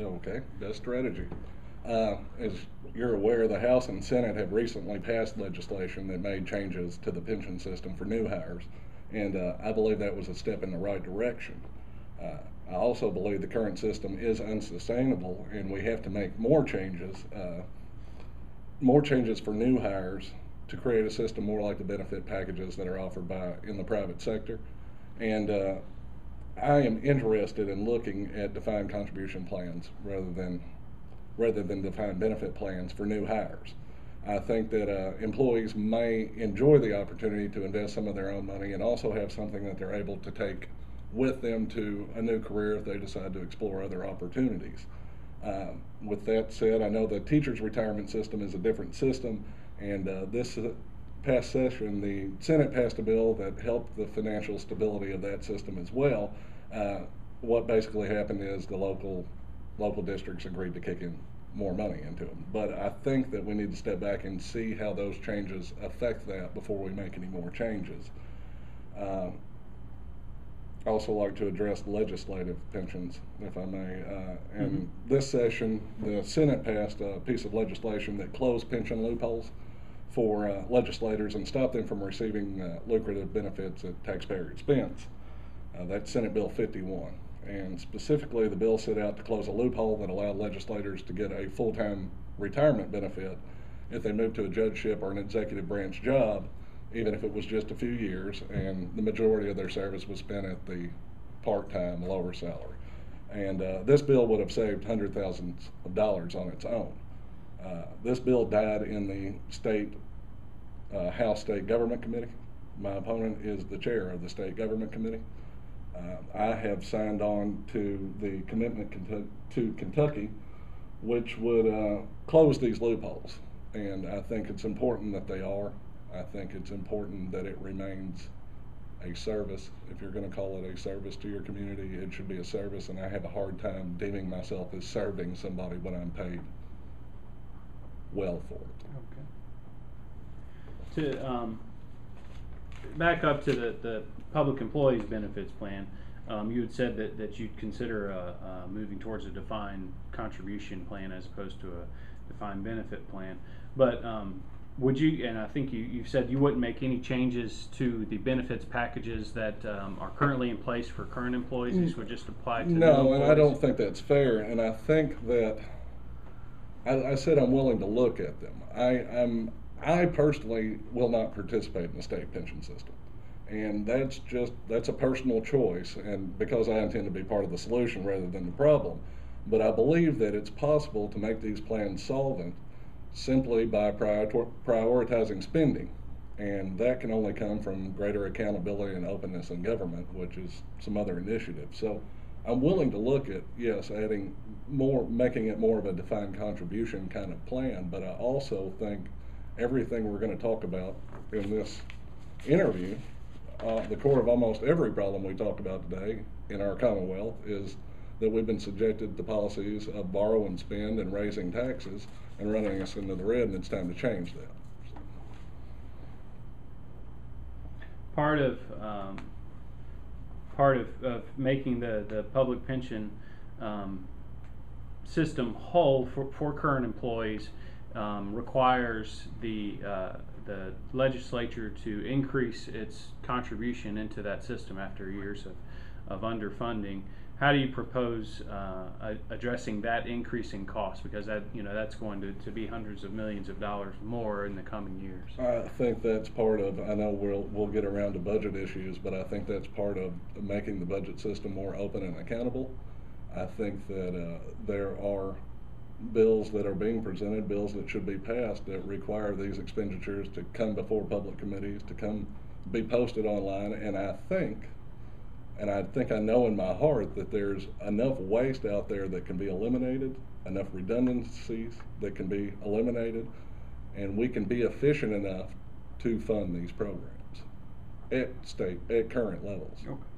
Okay, best strategy. Uh, As you're aware, the House and Senate have recently passed legislation that made changes to the pension system for new hires, and uh, I believe that was a step in the right direction. Uh, I also believe the current system is unsustainable, and we have to make more changes, uh, more changes for new hires to create a system more like the benefit packages that are offered by, in the private sector. And uh, I am interested in looking at defined contribution plans rather than, rather than defined benefit plans for new hires. I think that uh, employees may enjoy the opportunity to invest some of their own money and also have something that they're able to take with them to a new career if they decide to explore other opportunities. Uh, with that said, I know the teacher's retirement system is a different system, and uh, this past session, the Senate passed a bill that helped the financial stability of that system as well. Uh, what basically happened is the local local districts agreed to kick in more money into them. But I think that we need to step back and see how those changes affect that before we make any more changes. Um, I also like to address legislative pensions, if I may. Uh, and this session, the Senate passed a piece of legislation that closed pension loopholes for uh, legislators and stop them from receiving uh, lucrative benefits at taxpayer expense. Uh, that's Senate Bill 51. And specifically, the bill set out to close a loophole that allowed legislators to get a full time retirement benefit if they moved to a judgeship or an executive branch job, even if it was just a few years, and the majority of their service was spent at the part time, lower salary. And uh, this bill would have saved hundred thousands of dollars on its own. Uh, this bill died in the state uh, House State Government Committee. My opponent is the chair of the State Government Committee. Uh, I have signed on to the commitment to Kentucky, which would uh, close these loopholes. And I think it's important that they are. I think it's important that it remains a service. If you're going to call it a service to your community, it should be a service. And I have a hard time deeming myself as serving somebody when I'm paid well for it. Okay. To, um, back up to the, the public employees benefits plan, um, you had said that, that you'd consider, uh, uh, moving towards a defined contribution plan as opposed to a defined benefit plan. But, um, would you, and I think you, you said you wouldn't make any changes to the benefits packages that, um, are currently in place for current employees, these would just apply to new No, and I don't think that's fair, and I think that, I, I said I'm willing to look at them. I, I'm, I personally will not participate in the state pension system. And that's just, that's a personal choice, and because I intend to be part of the solution rather than the problem. But I believe that it's possible to make these plans solvent simply by prior- prioritizing spending. And that can only come from greater accountability and openness in government, which is some other initiatives. So I'm willing to look at, yes, adding more, making it more of a defined contribution kind of plan, but I also think everything we're gonna talk about in this interview, uh, the core of almost every problem we talked about today in our Commonwealth is that we've been subjected to policies of borrow and spend and raising taxes and running us into the red, and it's time to change that. part of um, part of, of making the, the public pension um, system whole for, for current employees um, requires the uh, the legislature to increase its contribution into that system after years of, of underfunding. How do you propose uh, addressing that increasing cost? Because that you know that's going to, to be hundreds of millions of dollars more in the coming years. I think that's part of, I know we'll, we'll get around to budget issues, but I think that's part of making the budget system more open and accountable. I think that, uh, there are bills that are being presented, bills that should be passed that require these expenditures to come before public committees, to come be posted online, and I think, and I think I know in my heart that there's enough waste out there that can be eliminated, enough redundancies that can be eliminated, and we can be efficient enough to fund these programs at state, at current levels. Okay.